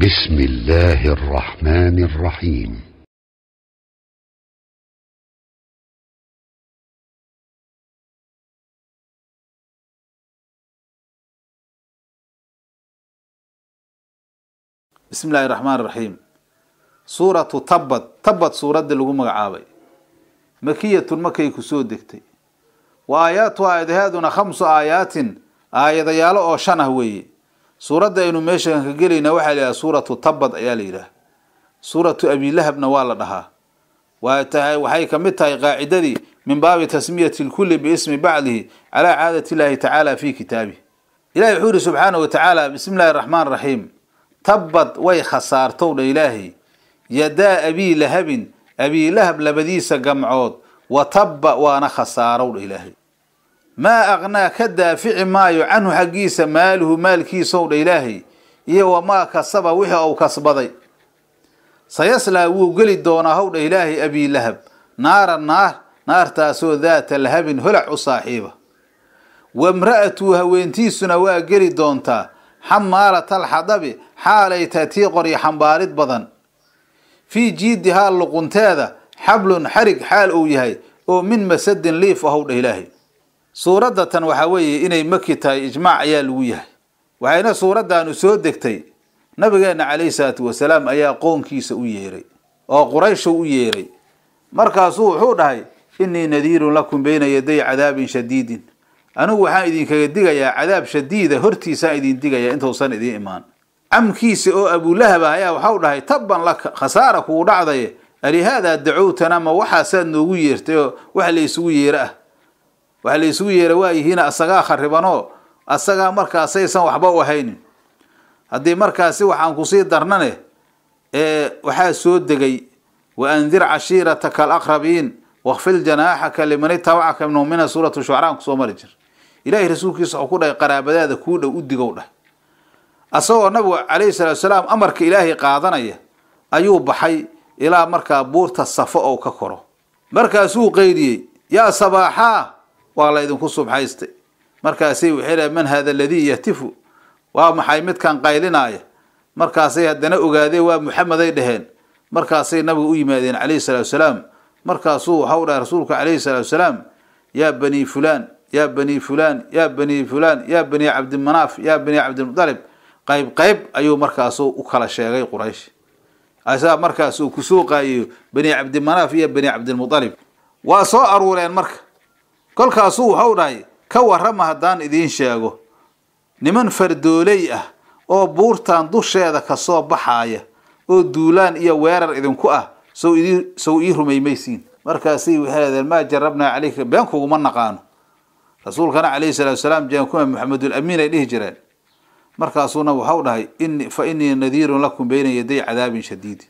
بسم الله الرحمن الرحيم bismi illaahi raxmaan raxiim suuratu tabad tabad suuradda lagu magacaabay makiyatun makay kusoo degtay wa aayaatuha aayadaheeduna khamsu aayaatin aayadayaalo oo shan ah weeye suuradda aynu meeshan ka gelayna waxaa la yidhaha suuratu tabad ayaa la yidhaha suuratu abilahabna waa la dhahaa. Waa tahay waxay ka mid tahay qaacidadii min baabi tasmiyati lkulli biismi bacdihi calaa caadati illaahi tacaala fi kitaabih ilahi wuxuu yihi subxaanahu wa tacaala bismi illaahi raxmaan raxiim tabbad way khasaartow dha ilaahay. Yadaa abii lahabin abii lahab labadiisa gamcood wa tabba waana khasaarow dha ilaahay maa aqnaa ka daafici maayo canhu xaggiisa maaluhu maalkiisow dha ilaahay iyo wamaa kasaba wixii uu kasbaday. Sayaslaa wuu geli doonaa how dha ilaahay abii lahab naara naar naartaasoo daata lahabin holac u saaxiiba. Wamra'atuu haweentiisuna waa geli doontaa xamaalata alxadabi xaalay tatii qoryo xambaarid badan. Fii jiidihaa luqunteeda xablun xarig xaal uu yahay oo min masadin liif ahow dha ilaahay suuradda tan waxaa weeye inay maki tahay ijmaac ayaa lagu yahay. Waxayna suuraddaanu soo degtay nabigeenna calayhi salaatu wasalaam ayaa qoonkiisa u yeeray oo qurayshu u yeeray. Markaasuu wuxuu dhahay innii nadiirun lakum bayna yaday cadaabin shadiidin. Anigu waxaan idinkaga digayaa cadaab shadiida hortiisaan idin digayaa intuusan idiin imaan. Camkiisa oo abulahab ah ayaa waxau dhahay tabban laka khasaara kugu dhacdaye alihaadaa dacowtana ma waxaasaad noogu yeertay oo wax la isugu yeero ah waxa la isugu yeera waayihiina asagaa kharibanoo asagaa markaasaysan waxba u ahaynin haddii markaasi waxaan ku sii darnane waxaa soo degay wa andir cashiirataka alaqrabiin wakfil janaaxaka liman itabacaka minhum mina suuratu shucaraan ku soo mari jir ilaahay rasuulkiisa wuxuu ku dhahay qaraabadaada kuu dhow u digow dhah. Asagoo nabigu calayhi salaatu salaam amarka ilaahay qaadanaya ayuu baxay ilaa markaa buurta safo oo ka koro. Markaasuu qeydiyey yaa sabaaxaa وعلى إذن خصوب حيستي مركاسي وحيرا من هذا الذي يهتفو ومحايمت كان قايلين آية. مركاسي هدنا أغاذي ومحمد إدهين مركاسي نبي أي مادين عليه الصلاة والسلام. مركاسو حول رسولك عليه الصلاة والسلام. يا بني فلان يا بني فلان يا بني فلان يا بني عبد المناف يا بني عبد المطلب. قيب قيب أيو مركاسو أكل الشيغي قريش. أسا مركاسو كسوق أيو بني عبد المناف يا بني عبد المطلب. وصو أرولين مركاسو kolkaasuu waxau dhahay ka warrama haddaan idiin sheego. Niman fardooley ah oo buurtan dusheeda ka soo baxaaya oo duulaan iyo weerar idinku ah sow idii sow ii rumaymaysiin. Markaasay waxay hahdeen maa jarabnaa calayka been kuguma naqaano. Rasuulkana calayhi salaatu salaam jeenkuma maxamedul amiin ay dhihi jireen. Markaasuuna waxau dhahay in fa innii nadiirun lakum bayna yaday cadaabin shadiidin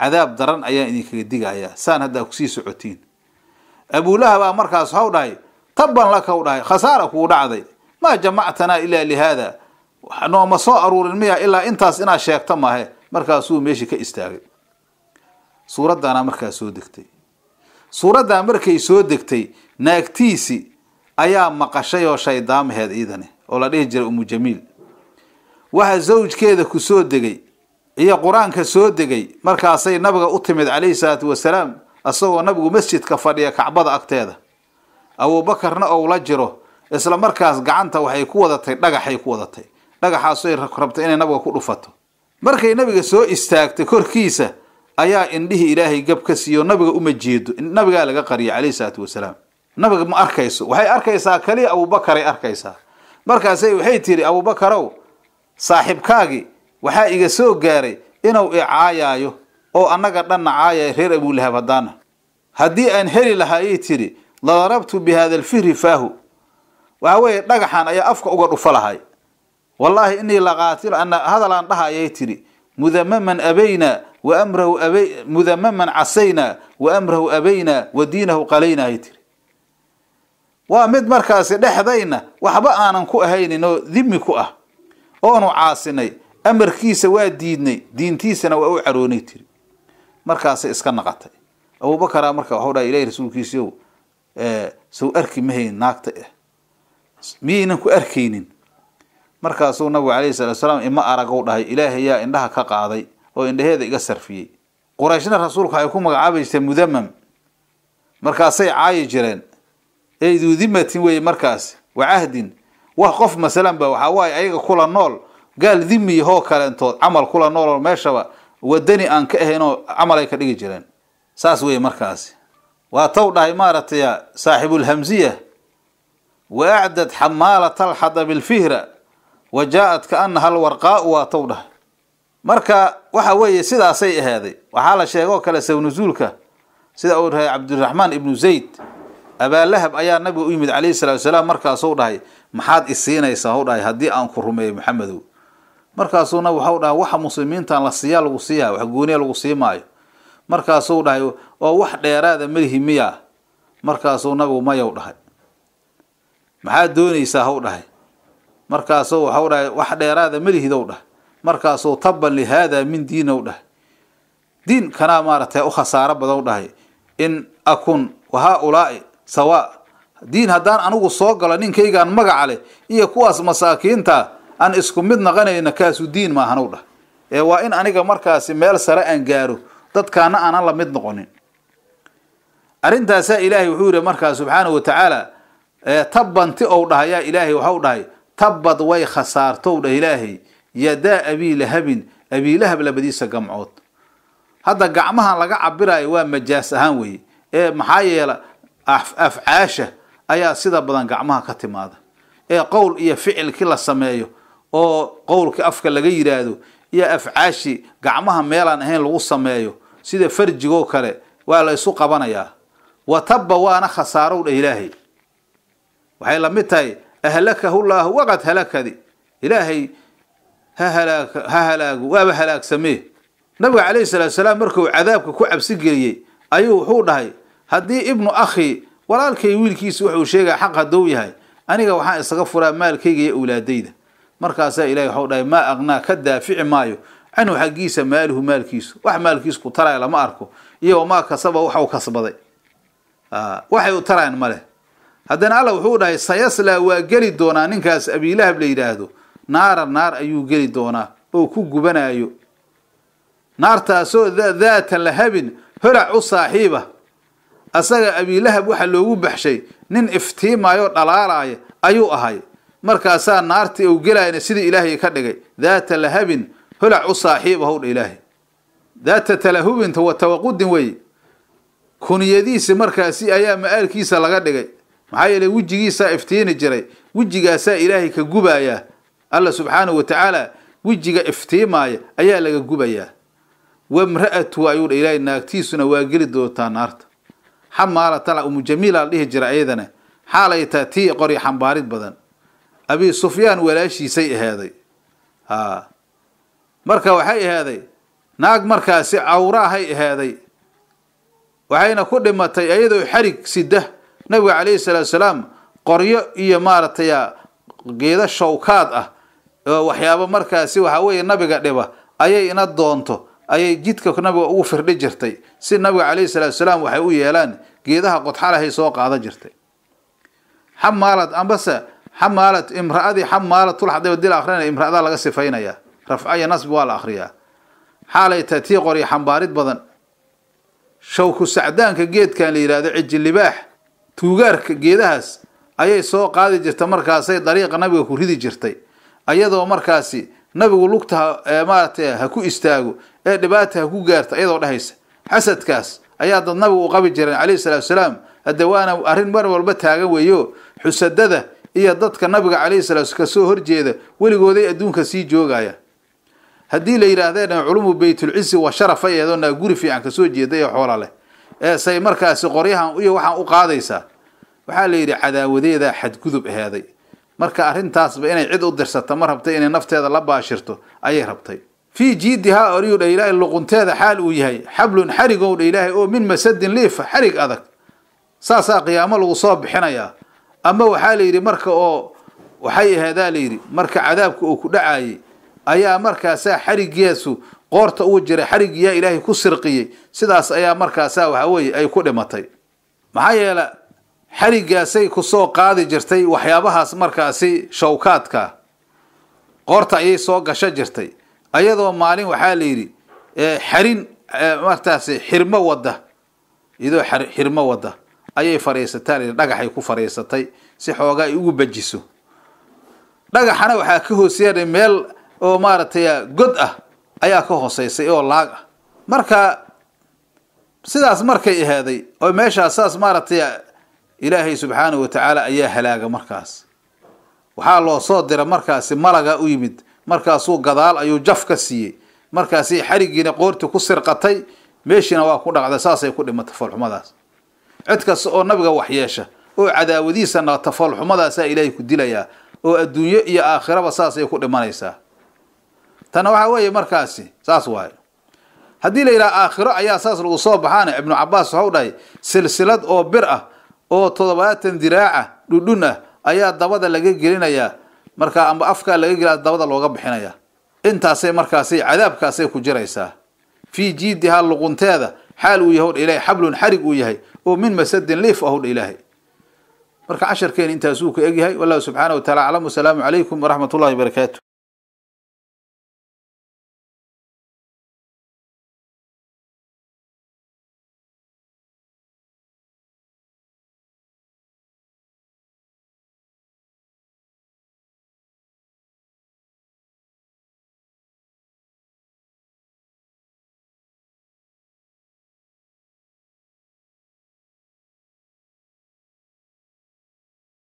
cadaab daran ayaan idinkaga digayaa saan haddaa ku sii socotiin abulahabaa markaas waxau dhahay tabban lakaw dhahay khasaara kugu dhacday. Maa jamactanaa ilaa lihaada nooma soo aruurin miya ilaa intaas inaad sheegto maahe. Markaasuu meeshii ka istaagay. Suuraddaana markaa soo degtay. Suuraddaa markay soo degtay naagtiisi ayaa maqashay oo shaydaamaheed iidane oo la dhihi jiray umu jamiil. Waxa zawjkeeda ku soo degay iyo qur'aanka soo degay markaasay nabiga u timid calayhi salaatu wasalaam isagoo nabigu masjidka fadhiya kacbada agteeda. Abuubakarna ou la jiro isla markaas gacanta waxay ku wadatay dhagaxay ku wadatay. Dhagaxaasoy rabtay inay nabiga ku dhufato. Markay nabiga soo istaagtay korkiisa ayaa indhihii ilaahay gab ka siiyo nabiga uma jeedo. Nabigaa laga qariyay calayhi salaatu wasalaam. Nabiga ma arkayso. Waxay arkaysaa kaliya abuubakaray arkaysaa. Markaasay waxay tiri abuubakarow saaxiibkaagii waxaa iga soo gaaray inuu icaayaayo oo annaga dhanna caayaya reer abulahab haddaana. Haddii aan heli lahaa ayay tiri ladarabtu bi hada alfihri faahu. Waxa weeye dhagaxan ayaa afka uga dhufa lahay. Wallaahi inii laqaatil ana hadalaan dhaha ayay tiri mudamaman abayna wa amrahu mudamaman casayna wa amrahu abayna wa diinahu qalayna ayay tiri. Waa mid markaasi dhexdayna waxba aanan ku ahaynin oo dimi ku ah oonu caasinay amarkiisa waa diidnay diintiisana waa u caroonay tiri markaasay iska naqatay. Abubakaraa marka waxau dhahay ilahi rasuulkiisiyow sow arki mahayn naagta ah miyaynan ku arkaynin? Markaasuu nabigu calayhi salatu salaam ima aragow dhahay ilaahay yaa indhaha ka qaaday oo indhaheeda iga sarfiyey. Qurayshna rasuulku waxay ku magacaabaysay mudamam markaasay caayi jireen. Ee duudimatin weeye markaas wa cahdin. Wax qof masalan ba waxaa waaye ayaga kula nool gaal dimiyahoo kaleentood camal kula nool oo meeshaba wadani aan ka ahaynoo camal ay ka dhigi jireen. Saas weeye markaasi waa tow dhahay maaragtay saaxibulhamsiya wa acdad xamaalata alxada bilfihra wa jaa-at kaanaha alwarqaau waa tow dhahay. Marka waxa weeye sidaasay ahaaday. Waxaa la sheegoo kale sawnuzuulka sida uu dhahay cabdiraxmaan ibnu zayd. Abaalahab ayaa nabiga u yimid calayhi salatu salaam markaasuu dhahay maxaad isiinaysaa hw dhahay haddii aan ku rumeeyo maxamedow markaasuu nabig waxau dhahay waxa muslimiintan la siiyaa lagu siiyaa wax gooniya lagu sii maayo. Markaasuu dhahay oo wax dheeraada melihi miyaa markaasuu nabigu mayow dhahay. Maxaad doonaysaa haw dhahay? Markaasuu waxau dhahay wax dheeraada melihidow dhahay. Markaasuu tabban lihaada min diinow dhahay. Diin kanaa maaragtay u khasaaro badan dhahay. In akun wa haa-ulaai sawa. Diin haddaan anigu soo galo ninkaygaan magaca leh iyo kuwaas masaakiinta aan isku mid naqanayna kaasu diin maahanow dhah. Ee waa in aniga markaasi meel sare aan gaaro dadkaana aanan la mid noqonin. Arrintaasaa ilaahay wuxuu yihi markaa subxaanahu wa tacaala tabbanti ou dhahay yaa ilaahay waxau dhahay tabbad way khasaartow dhah ilaahay yadaa abii lahabin. Abiilahab labadiisa gamcood. Hadda gacmahan laga cabirayo waa majaas ahaan weye ee maxaa yeela afcaasha ayaa sida badan gacmaha ka timaada. Ee qowl iyo ficilkii la sameeyo oo qowlkii afka laga yidhaahdo iyo afcaashi gacmaha meelaan ahayn lagu sameeyo sida farjigoo kale waa la isu qabanayaa. Wa tabba waana khasaarow dha ilaahay. Waxay la mid tahay ahlakahu llaahu waqad halakadi. Ilaahay ha halaag ha halaagu waaba halaagsamee nabiga calayhi salaatu salaam markuu cadaabka ku cabsi geliyey ayuu wuxuu dhahay haddii ibnu akhi walaalkay wiilkiisa wuxuu sheegaya xaq haddou yahay aniga waxaan isaga furaa maalkayga iyo awlaadayda markaasaa ilahay waxau dhahay maa aqnaa ka daafici maayo. Canhu xaggiisa maaluhu maalkiisu. Wax maalkiisu ku taraya lama arko. Iyo wamaa kasaba waxau kasbaday. Waxay u taraan ma leh. Haddana alla wuxuu dhahay sayaslaa waa geli doonaa. Ninkaas abiilahab la yidhaahdo naara naar ayuu geli doonaa. Oo ku gubanayo naartaasoo daata lahabin holac u saaxiiba. Asaga abiilahab waxa loogu baxshay nin iftiimayo dhalaalaya ayuu ahay markaasaa naartii uu gelayna sidii ilaahay ka dhigay. Daata lahabin holac u saaxiiba howdha ilaahay. Daata talahubinta wa tawaqudin wey. Kuniyadiisi markaasi ayaa ma-aalkiisa laga dhigay. Maxaa yeeley wejigiisaa iftiini jiray. Wejigaasaa ilaahay ka gubayaa. Alla subxaanahu wa tacaala wejiga iftiimaaya ayaa laga gubayaa. Wamra'atu ayuu dha ilaahay naagtiisuna waa geli doontaa naarta. Xamaalatala umu jamiila la dhihi jira ayadana xaalay taa tii qori xambaarid badan abi sufyaan walaashiisay ahaaday ha marka waxay ahaaday naag markaasi cawraahay ahaaday waxayna ku dhimatay iyadoo xarig sida nabiga calayhi salaatu salaam qoryo iyo maaragtay geedo shawkaad ah. Oo waxyaabo markaasi waxaa weeye nabiga dhiba ayay ina doonto ayay jidka nabiga ugu firdhi jirtay. Si nabiga calayhi salaatu salaam waxay u yeelaan geedaha qodxalahay soo qaada jirtay. Xamaalad ambase xamaalad imraadii xamaalatulx hadaba dil akrinaya imraadaa laga sifaynaya. Rafca iyo nasbi waa la akriyaa xaalay taa tii qoryo xambaarid badan. Shawku sacdaanka geedkan la yidhahdo cijilibaax tuugaarka geedahaas ayay soo qaadi jirta markaasay dariiqa nabiga ku ridi jirtay. Ayadoo markaasi nabigu lugta maaratay ha ku istaago ee dhibaata ha ku gaarta iyadoo dhehaysa xasadkaas ayaa dad nabigu u qabi jireen calayhi salaatu salaam. Hadde waana arrin mar walba taagan weeyo xusadada iyo dadka nabiga calayhi salaatu ka soo horjeeda weligooday adduunka sii joogaya. Haddii la yidhaahdeen culumu baytulcisi wa sharafay eedoo naa guri fiican ka soo jeeda ee xoola leh. Ee say markaasi qoryahan iyo waxaan u qaadaysaa. Waxaa la yidhi cadaawadeedaa xadgudub ahaaday marka arrintaasba inay cid u dirsata ma rabtay inay nafteeda la baashirto ayay rabtay. Fii jiidihaa oriyuu dha ilaahay luqunteeda xaal uu yahay. Xablun xarigow dha ilaahay oo min masadin liifa xarig adag. Saasaa qiyaamo lagu soo bixinayaa ama waxaa la yidhi marka oo waxay ahaadaa la yidhi marka cadaabka uu ku dhacayay ayaa markaasaa xarigeesu qoorta uu jiray xarigiyaa ilaahay ku sirqiyey. Sidaas ayaa markaasaa waxa weeye ay ku dhimatay. Maxaa yeele xarigaasay ku soo qaadi jirtay waxyaabahaas markaasi shawkaadka. Qoorta ayay soo gasho jirtay. Ayadoo maalin waxaa la yidhi xarin martaasi xirmo wada iyadoo xirmo wada ayay yidhi dhagaxay ku fadhiisatay si xoogaa ay ugu bajiso dhagaxana waxaa ka hooseeya meel oo maaragtay god ah ayaa ka hooseysay oo laag ah. Marka sidaas markay ahaaday oo meeshaas saas maaragtay ilaahay subxaanahu watacaala ayaa halaaga markaas. Waxaa loo soo dira markaasi malaga u yimid markaasuu gadaal ayuu jaf ka siiyey markaasi xarigiina qoortii ku sirqatay meeshiina waa ku dhacday saasay ku dhimatay foolxumadaas cid kasta oo nabiga waxyeesha oo cadaawadiisa naqta foolxumadaasaa ilaahay ku dilayaa oo adduunyo iyo aakhiraba saasay ku dhimanaysaa. Tana waxaa weeye markaasi saas waaye haddii la yidhaha aakhiro ayaa saas lagu soo baxaana ibnu cabaas waxau dhahay silsilad oo bir ah oo toddobaatan diraaca dhudhun ah ayaa dabada laga gelinayaa. Markaa amba afkaa laga gelaa dabada looga bixinaya intaasay markaasay cadaabkaasay ku jiraysaa. Fii jiidihaa luqunteeda xaal uu yahay ilaahay xablun xarig uu yahay oo min masadin liif ahudha ilaahay. Marka casharkeena intaasuu ka egyahay wallahu subxaana wa taala aclam wasalaamu calaykum waraxmat ullahi wabarakaatu